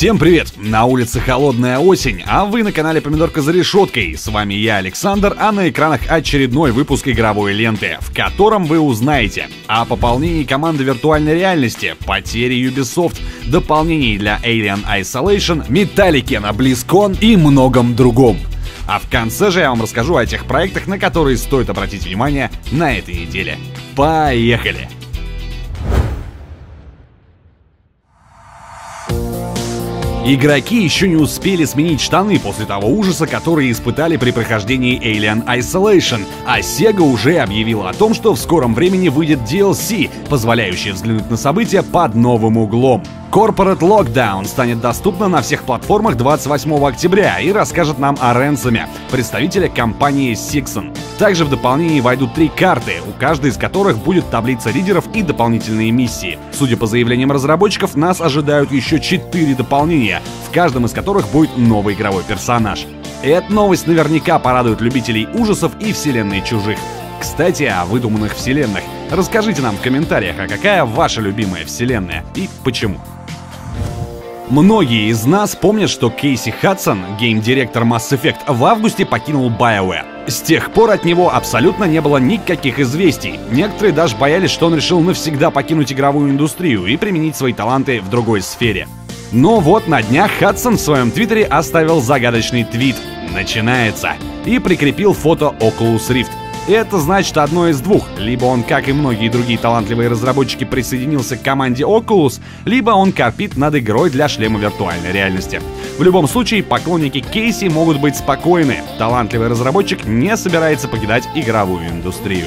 Всем привет! На улице холодная осень, а вы на канале Помидорка за решеткой. С вами я, Александр, а на экранах очередной выпуск игровой ленты, в котором вы узнаете о пополнении команды виртуальной реальности, потере Ubisoft, дополнении для Alien Isolation, металлике на BlizzCon и многом другом. А в конце же я вам расскажу о тех проектах, на которые стоит обратить внимание на этой неделе. Поехали! Игроки еще не успели сменить штаны после того ужаса, который испытали при прохождении Alien Isolation, а Sega уже объявила о том, что в скором времени выйдет DLC, позволяющий взглянуть на события под новым углом. Corporate Lockdown станет доступна на всех платформах 28 октября и расскажет нам о Ренсоме, представителя компании Sixon. Также в дополнении войдут три карты, у каждой из которых будет таблица лидеров и дополнительные миссии. Судя по заявлениям разработчиков, нас ожидают еще четыре дополнения, в каждом из которых будет новый игровой персонаж. Эта новость наверняка порадует любителей ужасов и вселенной чужих. Кстати, о выдуманных вселенных. Расскажите нам в комментариях, а какая ваша любимая вселенная и почему. Многие из нас помнят, что Кейси Хадсон, гейм-директор Mass Effect, в августе покинул BioWare. С тех пор от него абсолютно не было никаких известий. Некоторые даже боялись, что он решил навсегда покинуть игровую индустрию и применить свои таланты в другой сфере. Но вот на днях Хадсон в своем твиттере оставил загадочный твит «Начинается» и прикрепил фото Oculus Rift. Это значит одно из двух. Либо он, как и многие другие талантливые разработчики, присоединился к команде Oculus, либо он корпит над игрой для шлема виртуальной реальности. В любом случае, поклонники Кейси могут быть спокойны. Талантливый разработчик не собирается покидать игровую индустрию.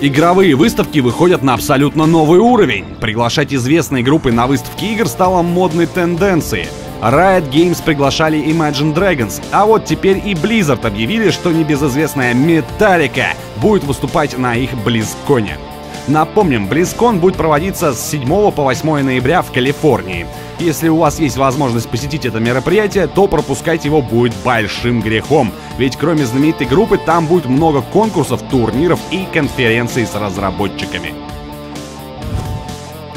Игровые выставки выходят на абсолютно новый уровень. Приглашать известные группы на выставки игр стало модной тенденцией. Riot Games приглашали Imagine Dragons, а вот теперь и Blizzard объявили, что небезызвестная Metallica будет выступать на их BlizzCon. Напомним, BlizzCon будет проводиться с 7 по 8 ноября в Калифорнии. Если у вас есть возможность посетить это мероприятие, то пропускать его будет большим грехом. Ведь кроме знаменитой группы там будет много конкурсов, турниров и конференций с разработчиками.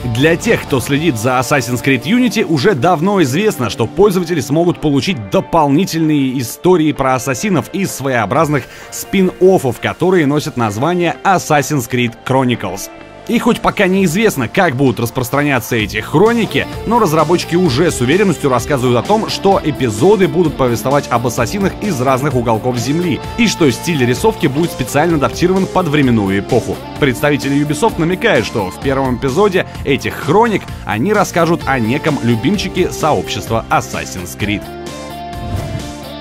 Для тех, кто следит за Assassin's Creed Unity, уже давно известно, что пользователи смогут получить дополнительные истории про ассасинов из своеобразных спин-оффов, которые носят название Assassin's Creed Chronicles. И хоть пока неизвестно, как будут распространяться эти хроники, но разработчики уже с уверенностью рассказывают о том, что эпизоды будут повествовать об ассасинах из разных уголков Земли, и что стиль рисовки будет специально адаптирован под временную эпоху. Представители Ubisoft намекают, что в первом эпизоде этих хроник они расскажут о неком любимчике сообщества Assassin's Creed.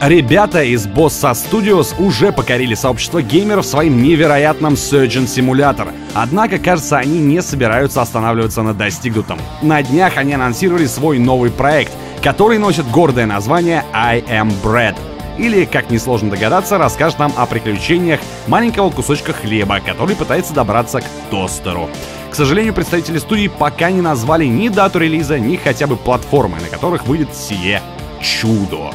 Ребята из Bossa Studios уже покорили сообщество геймеров своим невероятным Surgeon Simulator. Однако, кажется, они не собираются останавливаться на достигнутом. На днях они анонсировали свой новый проект, который носит гордое название I Am Bread. Или, как несложно догадаться, расскажет нам о приключениях маленького кусочка хлеба, который пытается добраться к тостеру. К сожалению, представители студии пока не назвали ни дату релиза, ни хотя бы платформы, на которых выйдет сие чудо.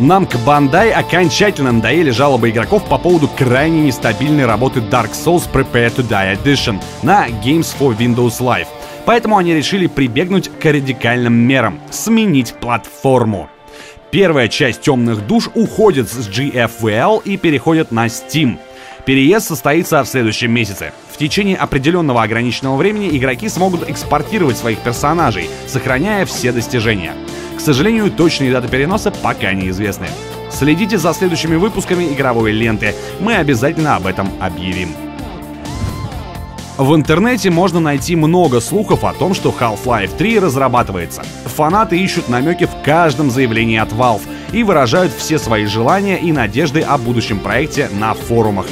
Намк Бандай окончательно надоели жалобы игроков по поводу крайне нестабильной работы Dark Souls Prepare to Die Edition на Games for Windows Live. Поэтому они решили прибегнуть к радикальным мерам — сменить платформу. Первая часть «Темных душ» уходит с GFVL и переходит на Steam. Переезд состоится в следующем месяце. В течение определенного ограниченного времени игроки смогут экспортировать своих персонажей, сохраняя все достижения. К сожалению, точные даты переноса пока неизвестны. Следите за следующими выпусками игровой ленты, мы обязательно об этом объявим. В интернете можно найти много слухов о том, что Half-Life 3 разрабатывается. Фанаты ищут намеки в каждом заявлении от Valve и выражают все свои желания и надежды о будущем проекте на форумах.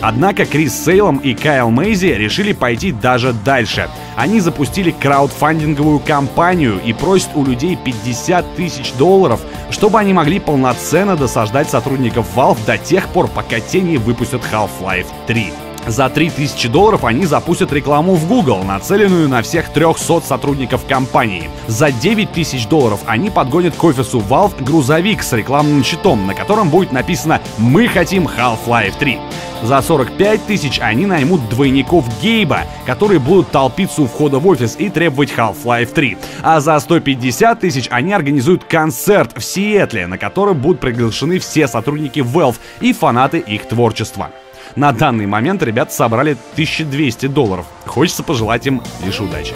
Однако Крис Сейлом и Кайл Мейзи решили пойти даже дальше. Они запустили краудфандинговую кампанию и просят у людей 50 тысяч долларов, чтобы они могли полноценно досаждать сотрудников Valve до тех пор, пока те не выпустят Half-Life 3. За 3000 долларов они запустят рекламу в Google, нацеленную на всех 300 сотрудников компании. За 9000 долларов они подгонят к офису Valve грузовик с рекламным щитом, на котором будет написано «Мы хотим Half-Life 3». За 45 тысяч они наймут двойников Гейба, которые будут толпиться у входа в офис и требовать Half-Life 3. А за 150 тысяч они организуют концерт в Сиэтле, на который будут приглашены все сотрудники Valve и фанаты их творчества. На данный момент ребята собрали 1200 долларов. Хочется пожелать им лишь удачи.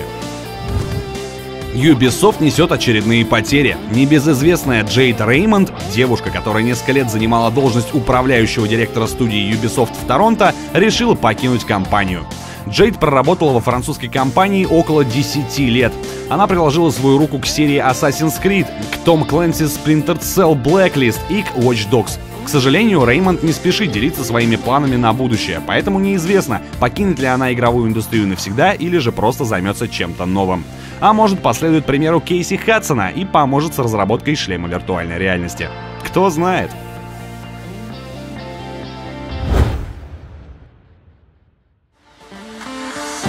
Ubisoft несет очередные потери. Небезызвестная Джейд Реймонд, девушка, которая несколько лет занимала должность управляющего директора студии Ubisoft в Торонто, решила покинуть компанию. Джейд проработала во французской компании около 10 лет. Она приложила свою руку к серии Assassin's Creed, к Tom Clancy's Splinter Cell Blacklist и к Watch Dogs. К сожалению, Реймонд не спешит делиться своими планами на будущее, поэтому неизвестно, покинет ли она игровую индустрию навсегда или же просто займется чем-то новым. А может последует примеру Кейси Хадсона и поможет с разработкой шлема виртуальной реальности. Кто знает.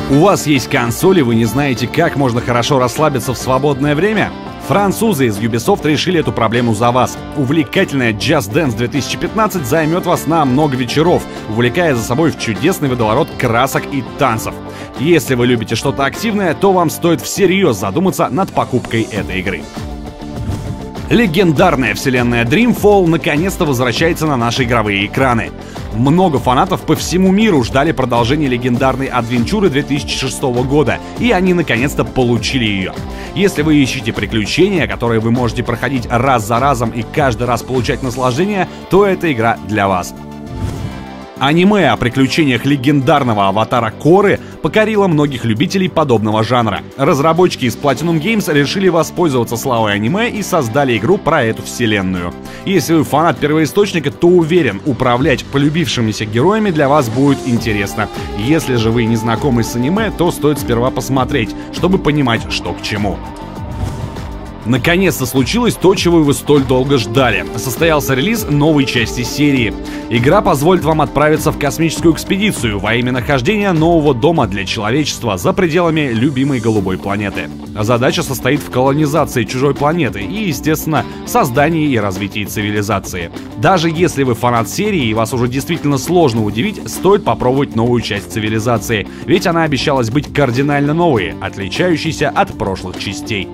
У вас есть консоль, и вы не знаете, как можно хорошо расслабиться в свободное время? Французы из Ubisoft решили эту проблему за вас. Увлекательная Just Dance 2015 займет вас на много вечеров, увлекая за собой в чудесный водоворот красок и танцев. Если вы любите что-то активное, то вам стоит всерьез задуматься над покупкой этой игры. Легендарная вселенная Dreamfall наконец-то возвращается на наши игровые экраны. Много фанатов по всему миру ждали продолжения легендарной адвенчуры 2006 года, и они наконец-то получили ее. Если вы ищете приключения, которые вы можете проходить раз за разом и каждый раз получать наслаждение, то эта игра для вас. Аниме о приключениях легендарного аватара Коры покорило многих любителей подобного жанра. Разработчики из Platinum Games решили воспользоваться славой аниме и создали игру про эту вселенную. Если вы фанат первоисточника, то уверен, управлять полюбившимися героями для вас будет интересно. Если же вы не знакомы с аниме, то стоит сперва посмотреть, чтобы понимать, что к чему. Наконец-то случилось то, чего вы столь долго ждали. Состоялся релиз новой части серии. Игра позволит вам отправиться в космическую экспедицию во имя нахождения нового дома для человечества за пределами любимой голубой планеты. Задача состоит в колонизации чужой планеты и, естественно, создании и развитии цивилизации. Даже если вы фанат серии и вас уже действительно сложно удивить, стоит попробовать новую часть цивилизации, ведь она обещалась быть кардинально новой, отличающейся от прошлых частей.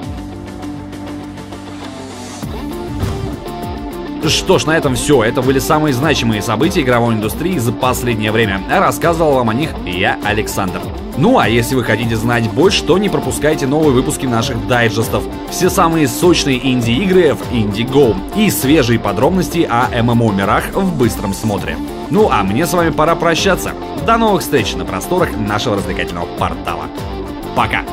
Что ж, на этом все. Это были самые значимые события игровой индустрии за последнее время. Рассказывал вам о них я, Александр. Ну а если вы хотите знать больше, то не пропускайте новые выпуски наших дайджестов. Все самые сочные инди-игры в Indiegogo и свежие подробности о ММО-мирах в быстром смотре. Ну а мне с вами пора прощаться. До новых встреч на просторах нашего развлекательного портала. Пока!